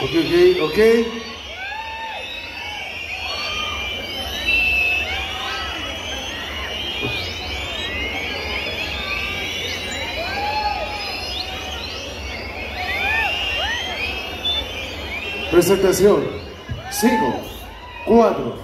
Ok, ok, ok. Presentación. 5, 4,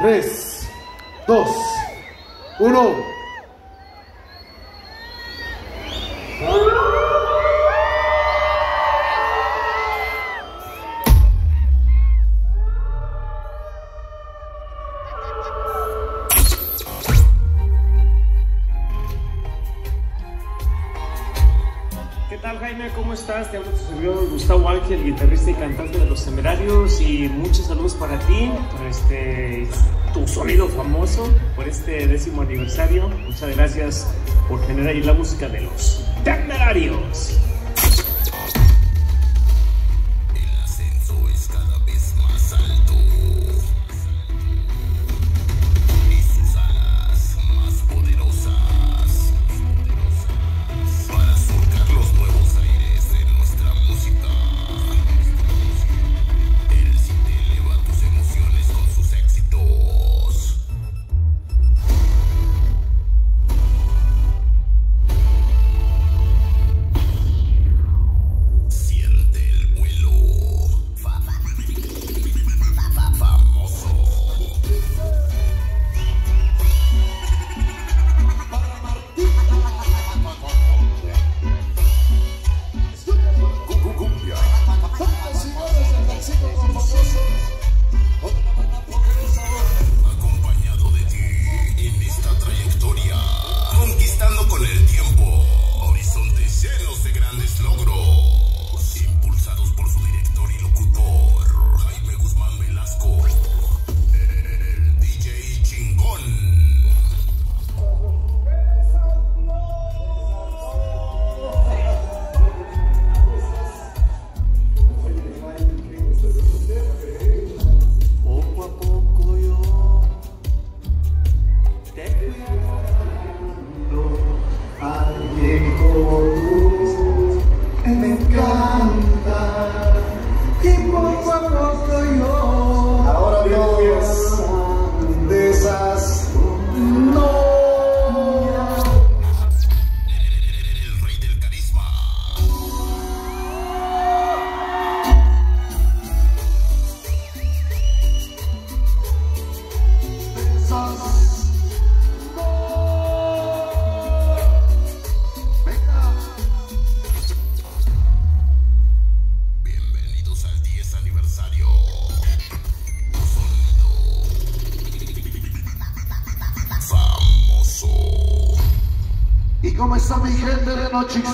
3, 2, 1. ¿Cómo estás? Te hablo tu servidor Gustavo Ángel, guitarrista y cantante de Los Temerarios y muchos saludos para ti, este, tu sonido famoso, por este décimo aniversario. Muchas gracias por generar ahí la música de Los Temerarios.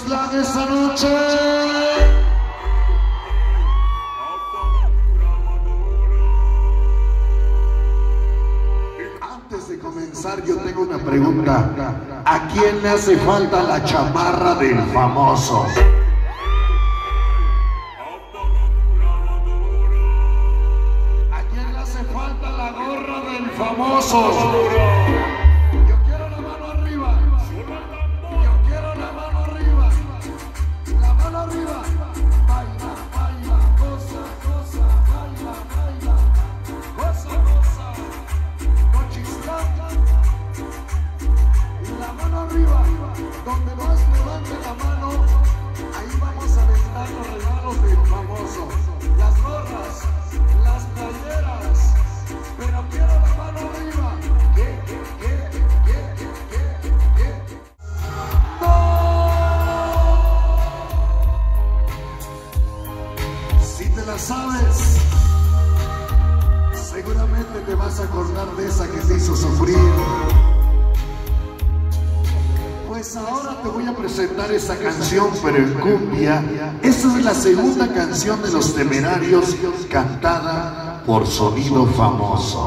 Nochixtlán esta noche? Antes de comenzar yo tengo una pregunta. ¿A quién le hace falta la chamarra del famoso? ¿A quién le hace falta la gorra del famoso? Te vas a acordar de esa que te hizo sufrir. Pues ahora te voy a presentar esa canción, pero en cumbia. Esta es la segunda canción de los temerarios cantada por sonido famoso.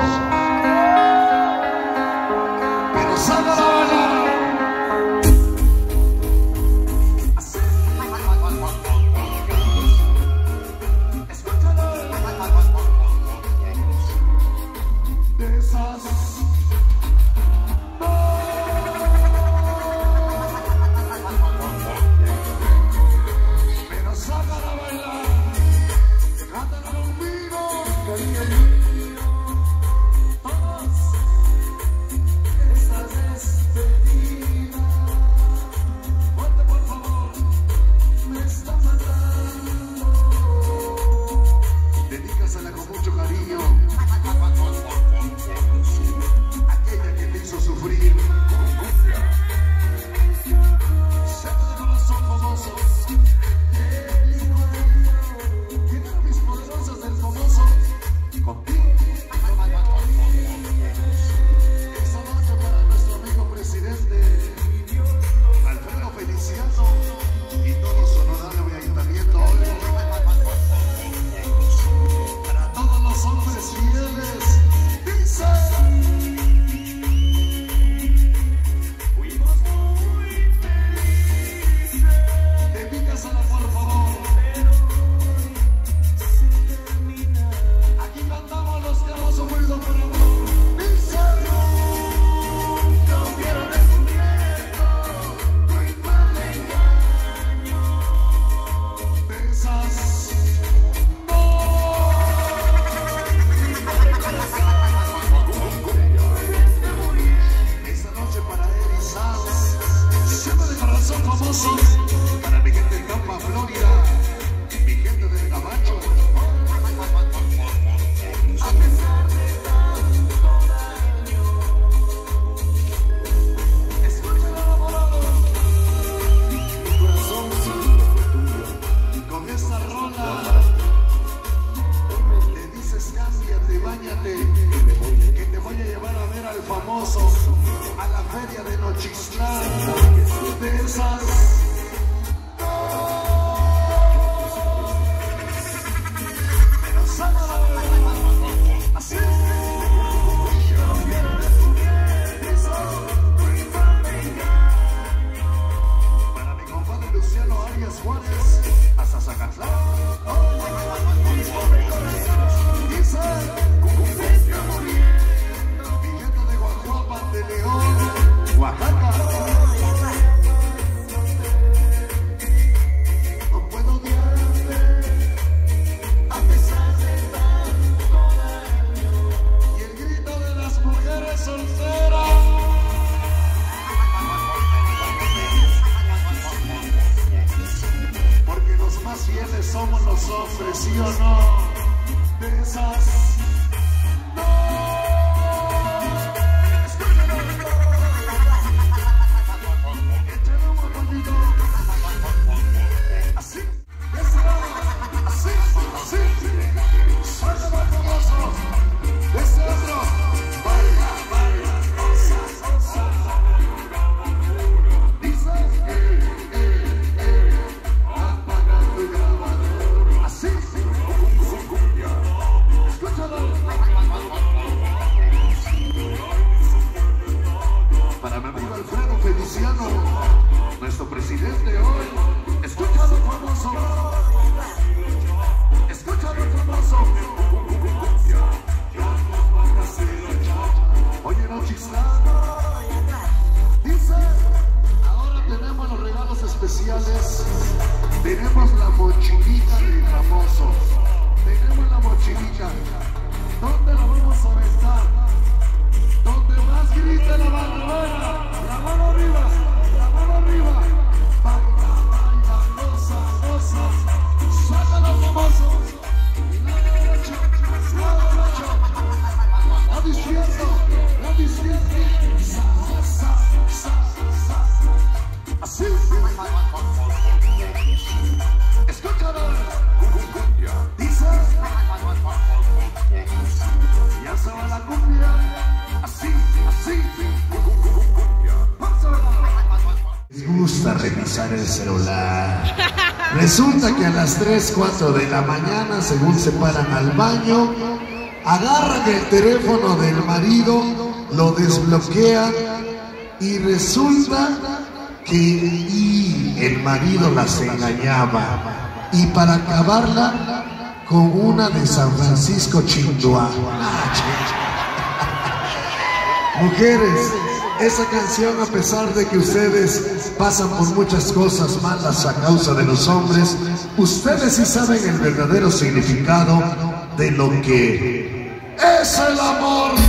lessons especiales tenemos la mochilita del famoso. Tenemos la mochilita. ¿Dónde la vamos a besar? Donde más grita la banda, la mano arriba. el celular. Resulta que a las 3, 4 de la mañana, según se paran al baño, agarran el teléfono del marido, lo desbloquean y resulta que el marido las engañaba. Y para acabarla, con una de San Francisco Chinchua. Mujeres, esa canción a pesar de que ustedes pasan por muchas cosas malas a causa de los hombres, ustedes sí saben el verdadero significado de lo que es el amor.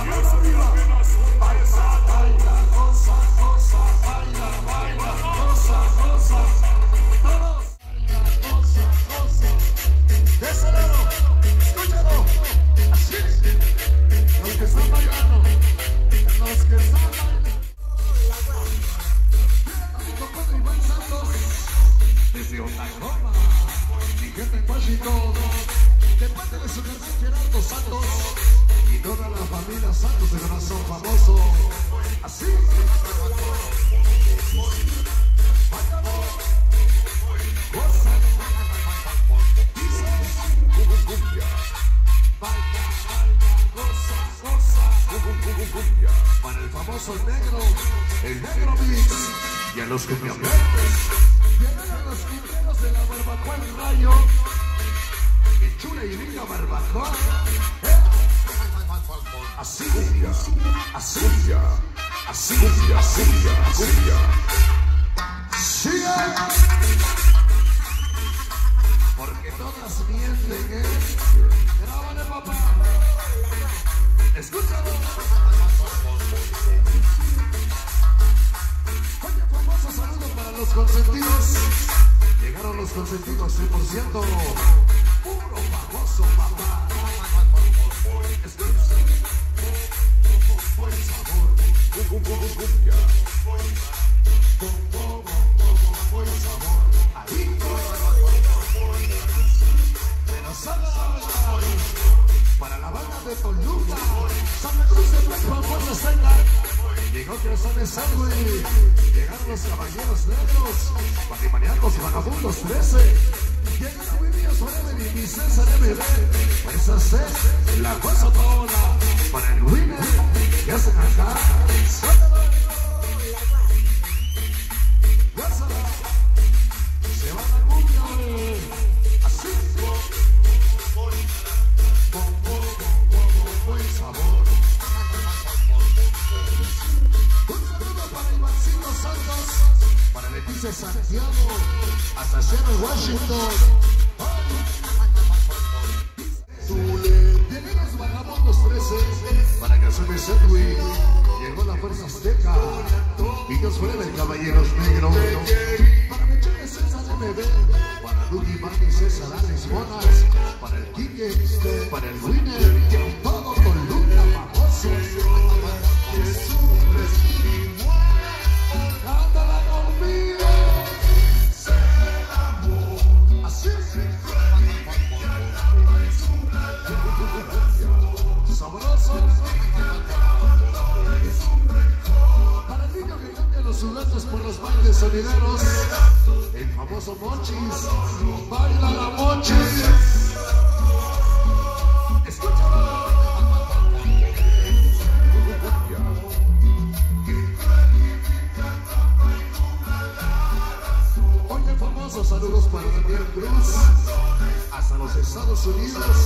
Vamos. Santos de corazón famoso. Así. Para el famoso negro, el negro. Y a los. Vienen a los de la barbacoa rayo. Que chula y rica barbacoa. Así, así, así, así, así. Sigue. Cresone Sangui. Llegaron los caballeros negros. Patrimonianos vagabundos 13. Llegaron Williams Forever y César MB. Fuerza C. La cosa toda. Para el winner. ¿Qué hacen acá? 13 para que suene Sedwi. Llegó la fuerza azteca y Dios el caballeros negros. Para Michelle César MB, para Dugi Manny César Alex Bonas, para el Quique, para el Winner, sonideros, el famoso Monchis. Baila la Monchis. Escúchalo. Oye, famosos saludos para Daniel Cruz, hasta los Estados Unidos,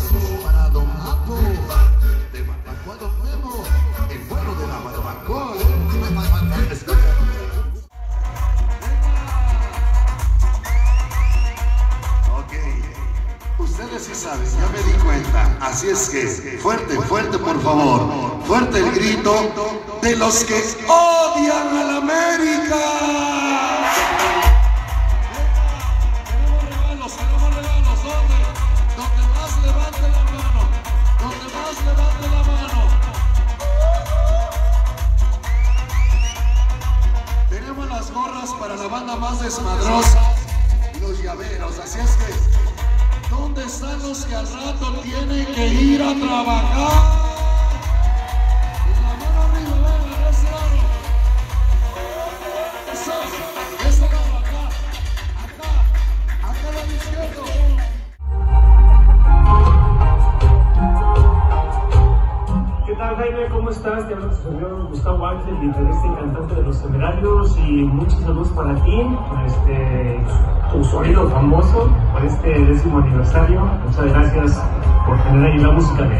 fuerte, fuerte por favor, fuerte el grito de los que odian a la América. Tenemos regalos, tenemos regalos. ¿Dónde? Donde más levante la mano. Donde más levante la mano. Tenemos las gorras para la banda más desmadrosa los llaveros. Así es que, ¿dónde están los que al rato tienen que ir a trabajar? ¿Cómo estás? Te habla tu servidor Gustavo Ángel, guitarrista y cantante de Los Temerarios y muchos saludos para ti, este, tu sonido famoso, por este décimo aniversario. Muchas gracias por tener ahí la música de